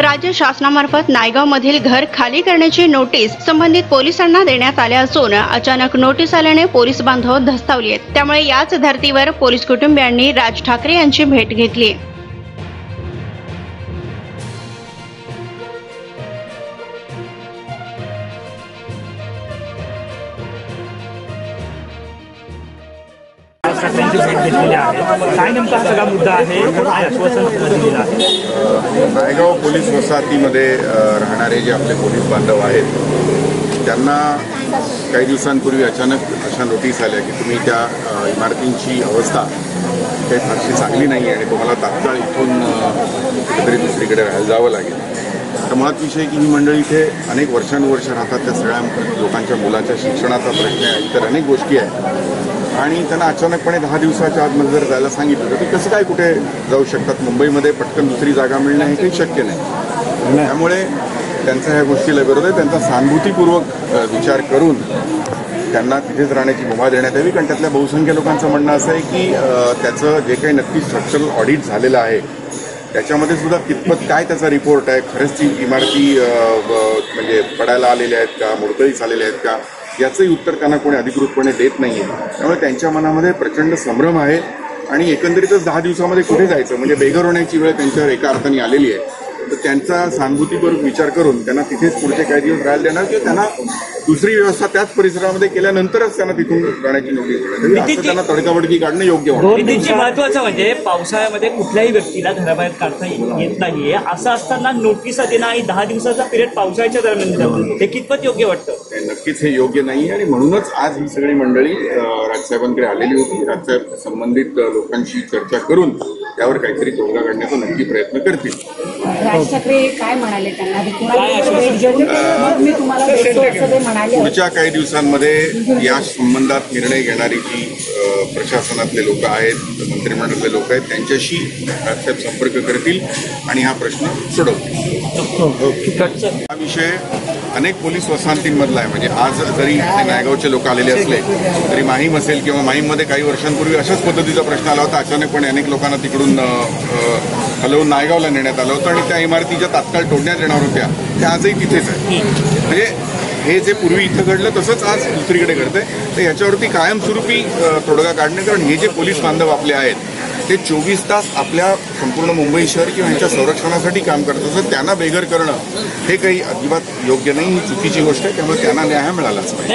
राज्य शासनामार्फत नायगावमधील घर खाली करण्याची नोटीस संबंधित पोलिसांना देण्यात आल्या असून अचानक नोटीस आल्याने पोलीस बांधव धस्तावली आहेत. त्यामुळे याच धर्तीवर पोलीस कुटुंबियांनी राज ठाकरे यांची भेट घेतली. त्यांची भेट घेतलेली आहे. काय नेमका हा सगळा मुद्दा आहे? काय आश्वासन दिलेलं आहे. नायगाव पोलीस वसाहतीमध्ये राहणारे जे आपले पोलीस बांधव आहेत त्यांना काही दिवसांपूर्वी अचानक अशा नोटीस आल्या की तुम्ही त्या इमारतींची अवस्था काही फारशी चांगली नाही आहे आणि तुम्हाला तात्काळ इथून कुठेतरी दुसरीकडे राहायला जावं लागेल. तर मुळात विषय की ही मंडळी इथे अनेक वर्षानुवर्ष राहतात त्या सगळ्या लोकांच्या मुलाच्या शिक्षणाचा प्रश्न आहे. इतर अनेक गोष्टी आहेत. आणि त्यांना अचानकपणे दहा दिवसाच्या आतमध्ये जर जायला सांगितलं तर ते कसं काय कुठे जाऊ शकतात? मुंबईमध्ये पटकन दुसरी जागा मिळणं हे काही शक्य नाही. त्यामुळे त्यांचा ह्या गोष्टीला विरोध आहे. त्यांचा सहानुभूतीपूर्वक विचार करून त्यांना तिथेच राहण्याची मुभा देण्यात यावी. कारण त्यातल्या बहुसंख्य लोकांचं म्हणणं असं आहे की त्याचं जे काही नक्की स्ट्रक्चरल ऑडिट झालेलं आहे त्याच्यामध्ये सुद्धा कितपत काय त्याचा रिपोर्ट आहे? खरंच ती इमारती म्हणजे पडायला आलेल्या आहेत का? मोडकळीस आलेल्या आहेत का? याचंही उत्तर त्यांना कोणी अधिकृतपणे देत नाही आहे त्यामुळे त्यांच्या मनामध्ये प्रचंड संभ्रम आहे. आणि एकंदरीतच दहा दिवसामध्ये कुठे जायचं? म्हणजे बेघर होण्याची वेळ त्यांच्यावर एका अर्थाने आलेली आहे. तर त्यांचा सहानुभूतीपूर्वक विचार करून त्यांना तिथेच पुढचे काही दिवस राहायला देणार किंवा त्यांना दुसरी व्यवस्था त्याच परिसरामध्ये केल्यानंतरच त्यांना तिथून नोटीस देण्यात यावी. असं त्यांना तडकावडकी काढणं योग्य नितीनजी महत्वाचं म्हणजे पावसाळ्यामध्ये कुठल्याही व्यक्तीला घराबाहेर काढता येत नाहीये. असं असताना नोटिसा देणं आणि दहा दिवसाचा पिरियड पावसाळ्याच्या दरम्यान हे कितपत योग्य वाटतं? नक्कीच हे योग्य नाही आणि म्हणूनच आज ही सगळी मंडळी राजसाहेबांकडे आलेली होती. राजसाहेब संबंधित लोकांशी चर्चा करून त्यावर काहीतरी तोडगा काढण्याचा नक्की प्रयत्न करतील. राज ठाकरे काय म्हणाले त्यांना? आधी कुणाला भेट घेऊन मग मी तुम्हाला भेटतो असं ते म्हणाले. पुढच्या काही दिवसांमध्ये या संबंधात निर्णय घेणारी जी अ, प्रशासनातले लोक आहेत मंत्रिमंडळातले लोक आहेत त्यांच्याशी राजसाहेब संपर्क करतील आणि हा प्रश्न सोडवतील. हा विषय अनेक पोलीस वसाहतींमधला आहे. म्हणजे आज जरी इथे नायगावचे लोक आलेले असले तरी माहीम असेल किंवा माहीममध्ये काही वर्षांपूर्वी अशाच पद्धतीचा प्रश्न आला होता. अचानकपणे अनेक लोकांना तिकडून हलवून नायगावला नेण्यात आलं होतं आणि त्या इमारतीच्या तात्काळ तोडण्यात येणार होत्या. त्या आजही तिथेच आहेत म्हणजे हे जे पूर्वी इथं घडलं तसंच आज दुसरीकडे घडतंय. तर याच्यावरती कायमस्वरूपी तोडगा काढणे कारण हे जे पोलीस बांधव आपले आहेत ते चोवीस तास आपल्या संपूर्ण मुंबई शहर किंवा यांच्या संरक्षणासाठी काम करत असतात. त्यांना बेघर करणं हे काही अजिबात योग्य नाही ही चुकीची गोष्ट आहे. त्यामुळे त्यांना न्याय मिळालाच पाहिजे.